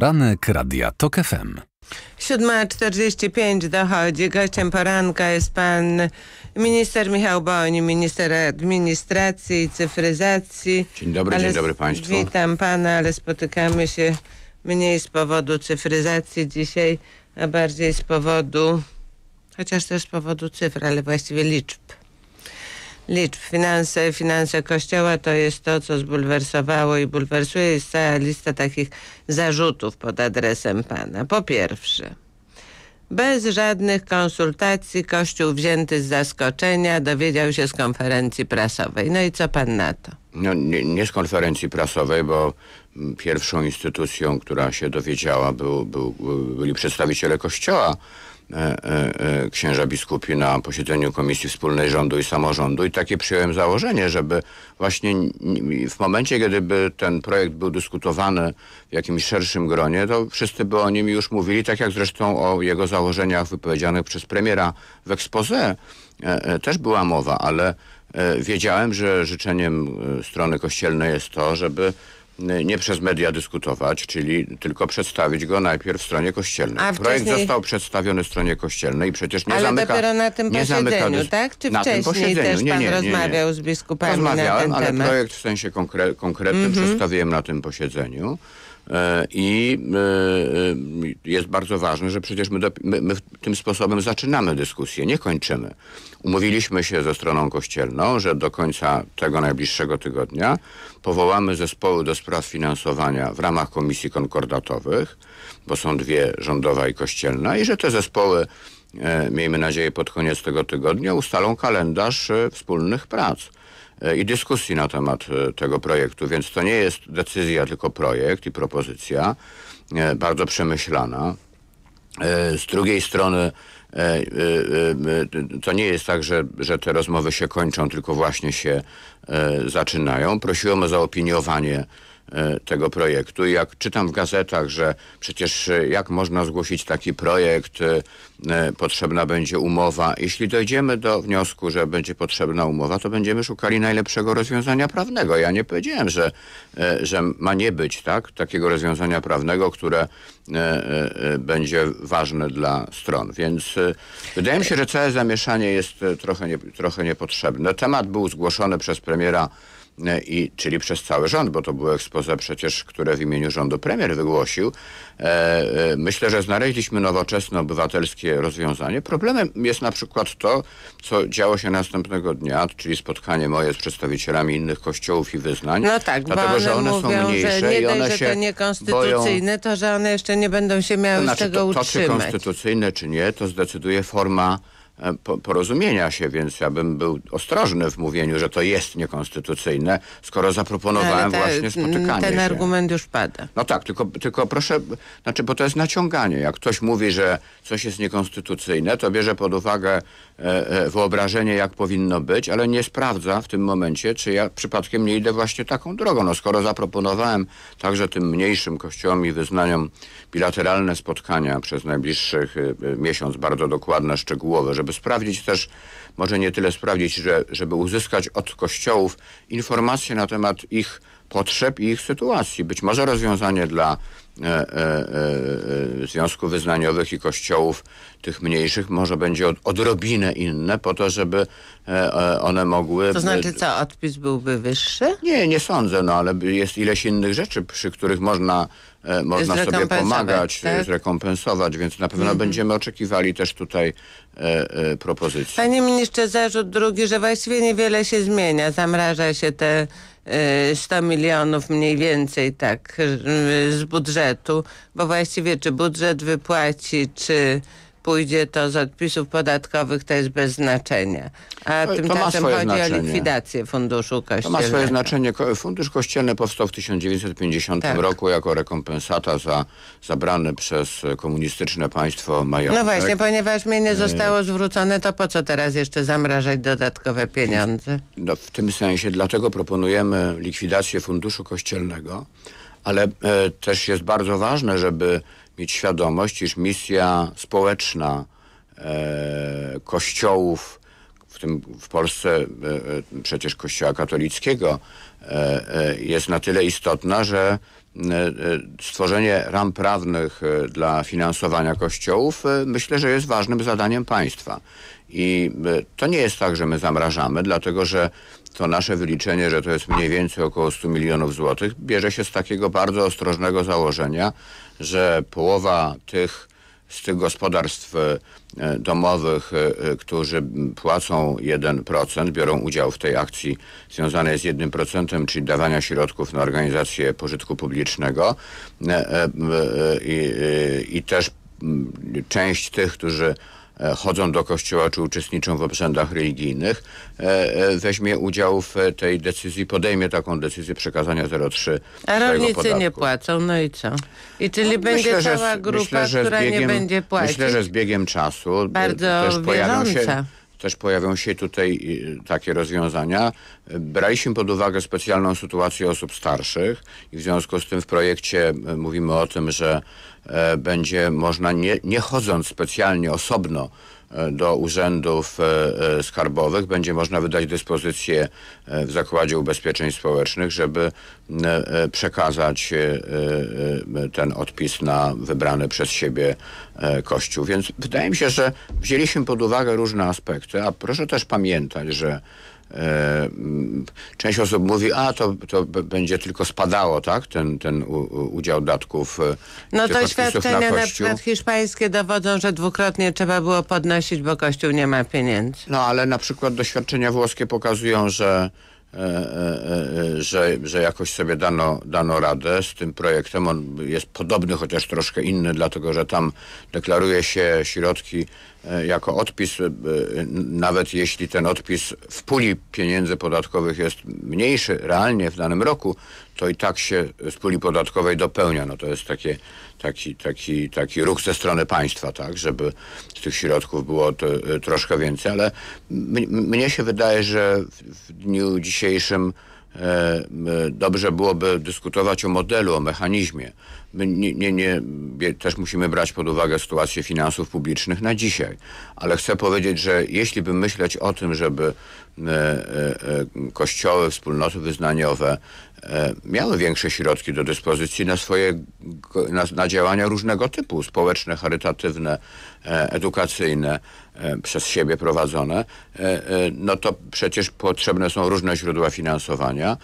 Poranek Radia TOK FM. 7.45 dochodzi. Gościem poranka jest pan minister Michał Boń, minister administracji i cyfryzacji. Dzień dobry, Ale dzień dobry państwu. Witam pana, ale spotykamy się mniej z powodu cyfryzacji dzisiaj, a bardziej z powodu, chociaż też z powodu cyfr, ale właściwie liczb. Liczb, finanse, finanse kościoła to jest to, co zbulwersowało i bulwersuje. Jest cała lista takich zarzutów pod adresem pana. Po pierwsze, bez żadnych konsultacji Kościół wzięty z zaskoczenia dowiedział się z konferencji prasowej. No i co pan na to? No, nie, nie z konferencji prasowej, bo pierwszą instytucją, która się dowiedziała, był, był, byli przedstawiciele Kościoła, księża biskupi na posiedzeniu Komisji Wspólnej Rządu i Samorządu. I takie przyjąłem założenie, żeby właśnie w momencie, kiedy by ten projekt był dyskutowany w jakimś szerszym gronie, to wszyscy by o nim już mówili, tak jak zresztą o jego założeniach wypowiedzianych przez premiera w expose e, e, też była mowa, ale e, wiedziałem, że życzeniem e, strony kościelnej jest to, żeby e, nie przez media dyskutować, czyli tylko przedstawić go najpierw w stronie kościelnej. A Projekt wcześniej- został przedstawiony w stronie kościelnej i przecież nie Ale zamyka... dopiero na tym posiedzeniu, dys- tak? Czy na tym wcześniej posiedzeniu. też Nie, pan nie, nie. rozmawiał z biskupami na ten Rozmawiałem, ale temat? Mhm. projekt w sensie konkre- konkretnym przedstawiłem na tym posiedzeniu. E, I e, e, jest bardzo ważne, że przecież my, do, my, my tym sposobem zaczynamy dyskusję, nie kończymy. Umówiliśmy się ze stroną kościelną, że do końca tego najbliższego tygodnia powołamy zespoły do spraw finansowania w ramach komisji konkordatowych, bo są dwie, rządowa i kościelna, i że te zespoły, miejmy nadzieję, pod koniec tego tygodnia ustalą kalendarz wspólnych prac i dyskusji na temat e, tego projektu, więc to nie jest decyzja, tylko projekt i propozycja e, bardzo przemyślana. E, Z drugiej strony e, e, e, to nie jest tak, że, że te rozmowy się kończą, tylko właśnie się e, zaczynają. Prosiłem o zaopiniowanie e, tego projektu i jak czytam w gazetach, że przecież e, jak można zgłosić taki projekt, e, e, potrzebna będzie umowa. Jeśli dojdziemy do wniosku, że będzie potrzebna umowa, to będziemy szukali najlepszego rozwiązania prawnego. Ja nie powiedziałem, że, e, że ma nie być tak, takiego rozwiązania prawnego, które e, e, e, będzie ważne dla stron. Więc e, wydaje mi się, że całe zamieszanie jest e, trochę, nie, trochę niepotrzebne. Temat był zgłoszony przez premiera e, i, czyli przez cały rząd, bo to było expose przecież, które w imieniu rządu premier wygłosił. E, e, myślę, że znaleźliśmy nowoczesne obywatelskie rozwiązanie. Problemem jest na przykład to, co działo się następnego dnia, czyli spotkanie moje z przedstawicielami innych kościołów i wyznań. No tak, dlatego, bo one, że one mówią, są mniejsze że nie i one dość, że się to boją niekonstytucyjne, to że one jeszcze nie będą się miały to z znaczy, czego to, to czy utrzymać. konstytucyjne, czy nie, to zdecyduje forma e, porozumienia się, więc ja bym był ostrożny w mówieniu, że to jest niekonstytucyjne, skoro zaproponowałem ta- właśnie spotykanie ten się. argument już pada. No tak, tylko, tylko proszę, znaczy, bo to jest naciąganie. Jak ktoś mówi, że coś jest niekonstytucyjne, to bierze pod uwagę e, e, wyobrażenie, jak powinno być, ale nie sprawdza w tym momencie, czy ja przypadkiem nie idę właśnie taką drogą. No skoro zaproponowałem także tym mniejszym kościołom i wyznaniom bilateralne spotkania przez najbliższych e, e, miesiąc, bardzo dokładne, szczegółowe, żeby sprawdzić też, może nie tyle sprawdzić, że, żeby uzyskać od kościołów informacje na temat ich potrzeb i ich sytuacji. Być może rozwiązanie dla e, e, e, związków wyznaniowych i kościołów tych mniejszych może będzie od, odrobinę inne po to, żeby e, e, one mogły... To znaczy co, odpis byłby wyższy? Nie, nie sądzę, no ale jest ileś innych rzeczy, przy których można, e, można sobie pomagać, tak? e, zrekompensować, więc na pewno będziemy oczekiwali też tutaj e, e, propozycji. Panie ministrze, zarzut drugi, że właściwie niewiele się zmienia. Zamraża się te y, 100 milionów mniej więcej tak z budżetu, bo właściwie czy budżet wypłaci, czy pójdzie to z odpisów podatkowych, to jest bez znaczenia. A To- to tymczasem chodzi znaczenie. o likwidację funduszu To kościelnego. ma swoje znaczenie. Fundusz Kościelny powstał w 1950 Tak. roku jako rekompensata za zabrane przez e, komunistyczne państwo majątek. No właśnie, ponieważ mnie nie zostało zwrócone, to po co teraz jeszcze zamrażać dodatkowe pieniądze? No, w tym sensie dlatego proponujemy likwidację funduszu kościelnego, ale e, też jest bardzo ważne, żeby mieć świadomość, iż misja społeczna e, kościołów, w tym w Polsce e, przecież Kościoła katolickiego jest na tyle istotna, że stworzenie ram prawnych dla finansowania kościołów myślę, że jest ważnym zadaniem państwa. I to nie jest tak, że my zamrażamy, dlatego że to nasze wyliczenie, że to jest mniej więcej około 100 milionów złotych, bierze się z takiego bardzo ostrożnego założenia, że połowa tych z tych gospodarstw e, domowych, e, którzy płacą 1%, biorą udział w tej akcji związanej z 1%, czyli dawania środków na organizację pożytku publicznego. E, i, i też część tych, którzy E, chodzą do kościoła czy uczestniczą w obrzędach religijnych, e, e, weźmie udział w tej decyzji, podejmie taką decyzję przekazania 0,3 A rolnicy nie płacą, no i co? I czyli no, będzie myślę, cała grupa, myślę, która biegiem, nie będzie płacić? Myślę, że z biegiem czasu Bardzo też pojawią się też pojawią się tutaj takie rozwiązania. Braliśmy pod uwagę specjalną sytuację osób starszych i w związku z tym w projekcie mówimy o tym, że E, będzie można, nie, nie chodząc specjalnie osobno do urzędów e, skarbowych, będzie można wydać dyspozycję w Zakładzie Ubezpieczeń Społecznych, żeby przekazać ten odpis na wybrany przez siebie kościół. Więc wydaje mi się, że wzięliśmy pod uwagę różne aspekty, a proszę też pamiętać, że E, część osób mówi, a to, to będzie tylko spadało, tak, ten, ten udział datków e, No to świadczenia na, na przykład hiszpańskie dowodzą, że dwukrotnie trzeba było podnosić, bo Kościół nie ma pieniędzy. No ale na przykład doświadczenia włoskie pokazują, że E, e, e, że, że jakoś sobie dano, dano radę z tym projektem. On jest podobny, chociaż troszkę inny, dlatego że tam deklaruje się środki jako odpis, nawet jeśli ten odpis w puli pieniędzy podatkowych jest mniejszy realnie w danym roku, to i tak się z puli podatkowej dopełnia. No to jest takie, taki, taki, taki ruch ze strony państwa, tak, żeby z tych środków było to, troszkę więcej, ale mnie się wydaje, że w dniu dzisiejszym e, dobrze byłoby dyskutować o modelu, o mechanizmie. My nie, nie, nie, też musimy brać pod uwagę sytuację finansów publicznych na dzisiaj. Ale chcę powiedzieć, że jeśli by myśleć o tym, żeby e, e, kościoły, wspólnoty wyznaniowe E, miały większe środki do dyspozycji na swoje na, na działania różnego typu, społeczne, charytatywne, e, edukacyjne, e, przez siebie prowadzone, no to przecież potrzebne są różne źródła finansowania,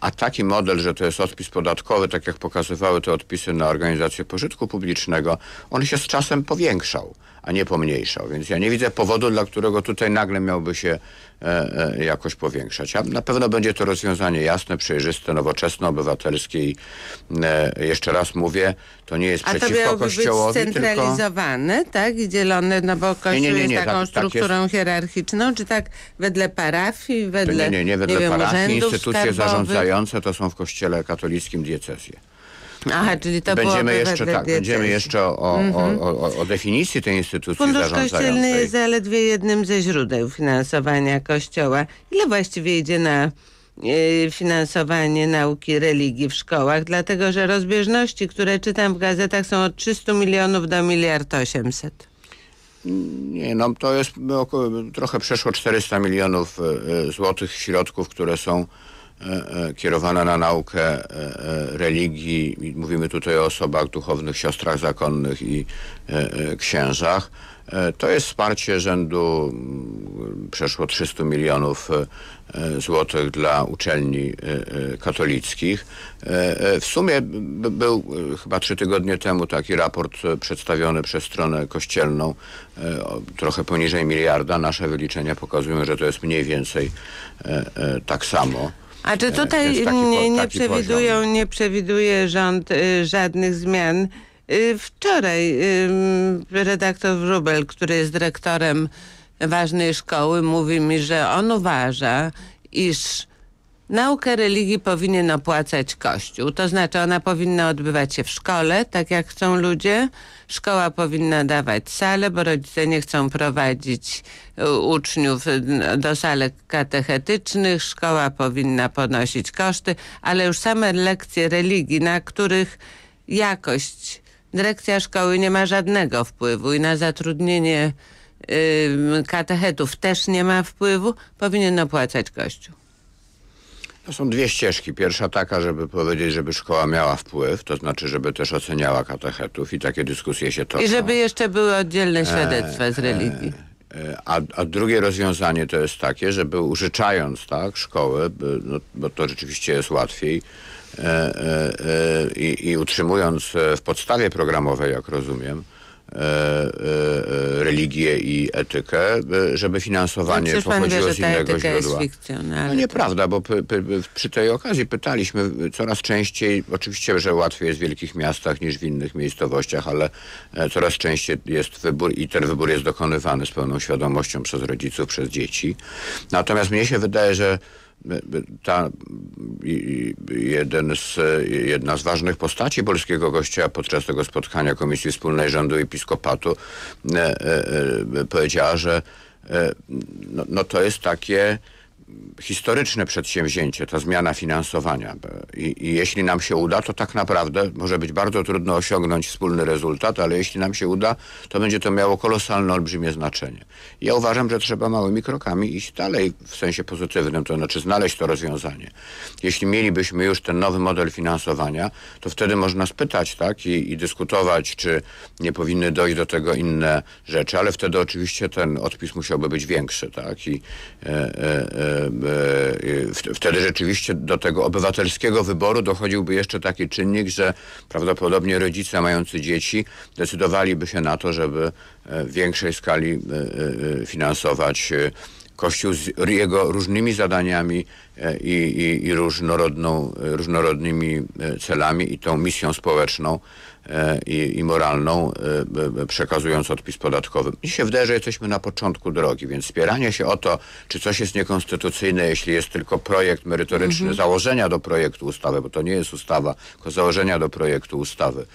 a taki model, że to jest odpis podatkowy, tak jak pokazywały te odpisy na organizację pożytku publicznego, on się z czasem powiększał a nie pomniejszał. Więc ja nie widzę powodu, dla którego tutaj nagle miałby się e, e, jakoś powiększać. A na pewno będzie to rozwiązanie jasne, przejrzyste, nowoczesne, obywatelskie i e, jeszcze raz mówię, to nie jest a przeciwko to Kościołowi, być scentralizowane, tylko... tak? I dzielone, no bo Kościół nie, nie, nie, jest taką tak, strukturą tak jest... hierarchiczną, czy tak wedle parafii, wedle, to nie, nie, nie, wedle parafii, instytucje zarządzające to są w Kościele katolickim diecezje. Aha, czyli to będziemy jeszcze tak, będziemy jeszcze o, mm-hmm. o, o, o, definicji tej instytucji Fundusz. Kościelny jest zaledwie jednym ze źródeł finansowania Kościoła. Ile właściwie idzie na e, finansowanie nauki religii w szkołach, dlatego że rozbieżności, które czytam w gazetach są od 300 milionów do miliard 800. Nie, no to jest około, trochę przeszło 400 milionów e, złotych środków, które są E, e, kierowana na naukę e, religii. Mówimy tutaj o osobach duchownych, siostrach zakonnych i księżach. To jest wsparcie rzędu mm, przeszło 300 milionów złotych dla uczelni katolickich. W sumie był chyba trzy tygodnie temu taki raport przedstawiony przez stronę kościelną, trochę poniżej miliarda. Nasze wyliczenia pokazują, że to jest mniej więcej tak samo. A czy tutaj nie, nie przewidują, nie przewiduje rząd y, żadnych zmian? Y, wczoraj y, redaktor Wróbel, który jest dyrektorem ważnej szkoły, mówi mi, że on uważa, iż Naukę religii powinien opłacać Kościół. To znaczy ona powinna odbywać się w szkole, tak jak chcą ludzie. Szkoła powinna dawać salę, bo rodzice nie chcą prowadzić uczniów do salek katechetycznych. Szkoła powinna ponosić koszty, ale już same lekcje religii, na których jakość dyrekcja szkoły nie ma żadnego wpływu i na zatrudnienie katechetów też nie ma wpływu, powinien opłacać Kościół. To są dwie ścieżki. Pierwsza taka, żeby powiedzieć, żeby szkoła miała wpływ, to znaczy, żeby też oceniała katechetów i takie dyskusje się toczą. I żeby jeszcze były oddzielne świadectwa z religii. E, A, a drugie rozwiązanie to jest takie, żeby użyczając tak, szkoły, no, bo to rzeczywiście jest łatwiej, e, e, e, i, i utrzymując e, w podstawie programowej, jak rozumiem, e, e, e, religię i etykę, by- żeby finansowanie wie, pochodziło że z ta innego etyka jest źródła. fikcjonalna. No nieprawda, bo przy tej okazji pytaliśmy coraz częściej, oczywiście, że łatwiej jest w wielkich miastach niż w innych miejscowościach, ale e, coraz częściej jest wybór i ten wybór jest dokonywany z pełną świadomością przez rodziców, przez dzieci. Natomiast mnie się wydaje, że e, ta jeden z, jedna z ważnych postaci polskiego kościoła podczas tego spotkania Komisji Wspólnej Rządu i Episkopatu e, e, e, powiedziała, że no, no to jest takie historyczne przedsięwzięcie, ta zmiana finansowania. I, I jeśli nam się uda, to tak naprawdę może być bardzo trudno osiągnąć wspólny rezultat, ale jeśli nam się uda, to będzie to miało kolosalne, olbrzymie znaczenie. Ja uważam, że trzeba małymi krokami iść dalej w sensie pozytywnym, to znaczy znaleźć to rozwiązanie. Jeśli mielibyśmy już ten nowy model finansowania, to wtedy można spytać, tak, i, i dyskutować, czy nie powinny dojść do tego inne rzeczy, ale wtedy oczywiście ten odpis musiałby być większy, tak, i e, e, e, wtedy rzeczywiście do tego obywatelskiego wyboru dochodziłby jeszcze taki czynnik, że prawdopodobnie rodzice mający dzieci decydowaliby się na to, żeby e, w większej skali e, e, e, finansować e, Kościół z jego różnymi zadaniami e, i, i, i różnorodną, e, różnorodnymi e, celami i tą misją społeczną e, i, i moralną, e, przekazując odpis podatkowy. Mi się wydaje, że jesteśmy na początku drogi, więc spieranie się o to, czy coś jest niekonstytucyjne, jeśli jest tylko projekt merytoryczny, założenia do projektu ustawy, bo to nie jest ustawa, tylko założenia do projektu ustawy.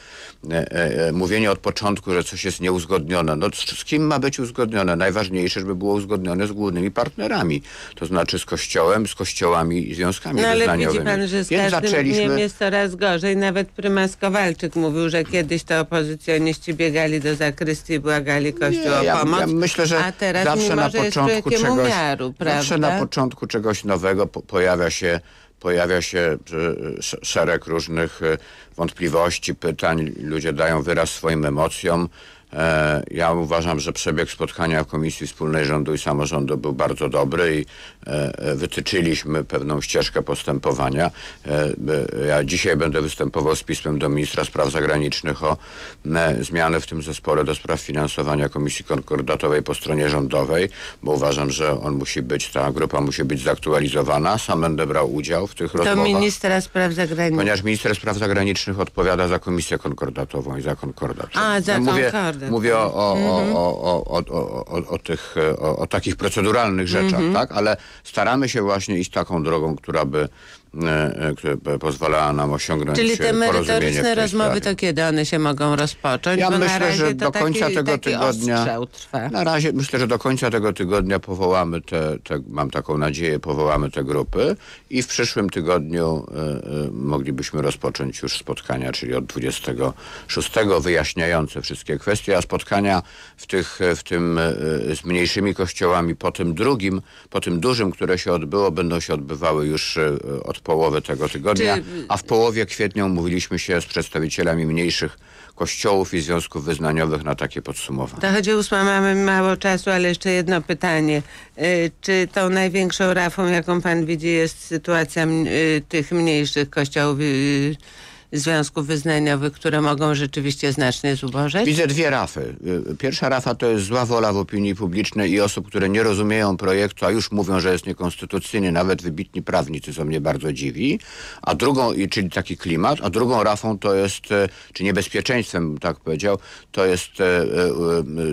E, e, mówienie od początku, że coś jest nieuzgodnione. No z, kim ma być uzgodnione? Najważniejsze, żeby było uzgodnione z głównymi partnerami, to znaczy z Kościołem, z kościołami i związkami No ale widzi wyznaniowymi. pan, że z Więc zaczęliśmy... jest coraz gorzej. Nawet prymas Kowalczyk mówił, że kiedyś to opozycjoniści biegali do zakrystii i błagali Kościół Nie, o ja, pomoc. ja myślę, że a teraz zawsze na początku czegoś, umiaru, zawsze na początku czegoś nowego po, pojawia się pojawia się sz- szereg różnych e, wątpliwości, pytań. Ludzie dają wyraz swoim emocjom. E, Ja uważam, że przebieg spotkania Komisji Wspólnej Rządu i Samorządu był bardzo dobry i e, e, wytyczyliśmy pewną ścieżkę postępowania. Ja dzisiaj będę występował z pismem do ministra spraw zagranicznych o zmiany w tym zespole do spraw finansowania Komisji Konkordatowej po stronie rządowej, bo uważam, że on musi być, ta grupa musi być zaktualizowana. Sam będę brał udział w tych To rozmowach. ministra spraw zagranicznych. Ponieważ minister spraw zagranicznych odpowiada za komisję konkordatową i za konkordat. A, za konkordat. Mówię o, mhm. o, o, o, o, o, o, tych, e, o takich proceduralnych rzeczach, mhm. tak? Ale staramy się właśnie iść taką drogą, która by e, e, która by pozwalała nam osiągnąć Czyli e, te merytoryczne rozmowy, to kiedy one się mogą rozpocząć? Ja Bo myślę, że do taki, końca tego taki tygodnia. Na razie myślę, że do końca tego tygodnia powołamy te, te mam taką nadzieję, powołamy te grupy i w przyszłym tygodniu e, e, moglibyśmy rozpocząć już spotkania, czyli od 26 wyjaśniające wszystkie kwestie, a spotkania w, tych, w tym e, z mniejszymi kościołami po tym drugim, po tym dużym, które się odbyło, będą się odbywały już od połowy tego tygodnia, a w połowie kwietnia umówiliśmy się z przedstawicielami mniejszych kościołów i związków wyznaniowych na takie podsumowanie. Dochodzi ósma, mamy mało czasu, ale jeszcze jedno pytanie. Y, Czy tą największą rafą, jaką pan widzi, jest sytuacja y, tych mniejszych kościołów y, związków wyznaniowych, które mogą rzeczywiście znacznie zubożeć? Widzę dwie rafy. Y, Pierwsza rafa to jest zła wola w opinii publicznej i osób, które nie rozumieją projektu, a już mówią, że jest niekonstytucyjny. Nawet wybitni prawnicy, co mnie bardzo dziwi. A drugą, czyli taki klimat, a drugą rafą to jest, e, czy niebezpieczeństwem, tak powiedział, to jest e,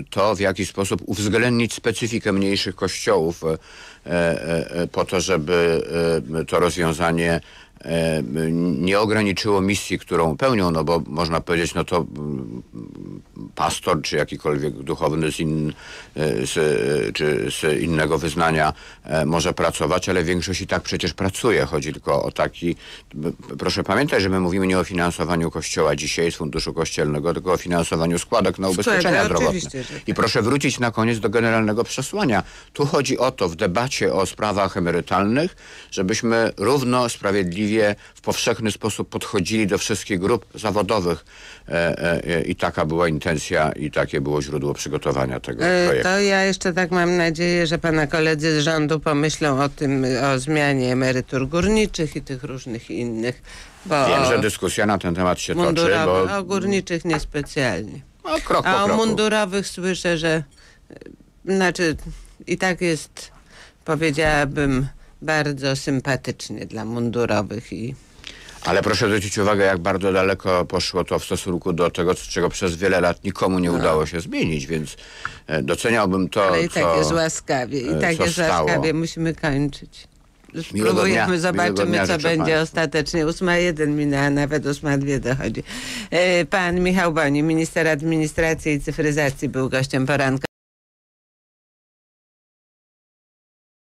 to, w jaki sposób uwzględnić specyfikę mniejszych kościołów po to, żeby to rozwiązanie nie ograniczyło misji, którą pełnią, no bo można powiedzieć, no to mm, pastor czy jakikolwiek duchowny z, in, e, z, e, czy z innego wyznania e, może pracować, ale większość i tak przecież pracuje. Chodzi tylko o taki... Proszę pamiętać, że my mówimy nie o finansowaniu kościoła dzisiaj z funduszu kościelnego, tylko o finansowaniu składek na ubezpieczenia Składek, zdrowotne. tak. I proszę wrócić na koniec do generalnego przesłania. Tu chodzi o to w debacie o sprawach emerytalnych, żebyśmy równo, sprawiedliwie, w powszechny sposób podchodzili do wszystkich grup zawodowych. E, e, I taka była intencja i takie było źródło przygotowania tego E, projektu. To ja jeszcze tak mam nadzieję, że pana koledzy z rządu pomyślą o tym, o zmianie emerytur górniczych i tych różnych innych. Bo Wiem, że dyskusja na ten temat się toczy, bo o górniczych niespecjalnie. no, krok A o kroku. mundurowych słyszę, że znaczy i tak jest, powiedziałabym, bardzo sympatycznie dla mundurowych i Ale proszę zwrócić uwagę, jak bardzo daleko poszło to w stosunku do tego, czego przez wiele lat nikomu nie udało się zmienić, więc e, doceniałbym to, ale i co... tak jest łaskawie, i e, tak jest stało. łaskawie, musimy kończyć. Spróbujemy, dnia, zobaczymy, dnia co będzie państwu. ostatecznie. Ósma jeden minęła, nawet ósma dwie dochodzi. E, Pan Michał Boni, minister administracji i cyfryzacji, był gościem poranka.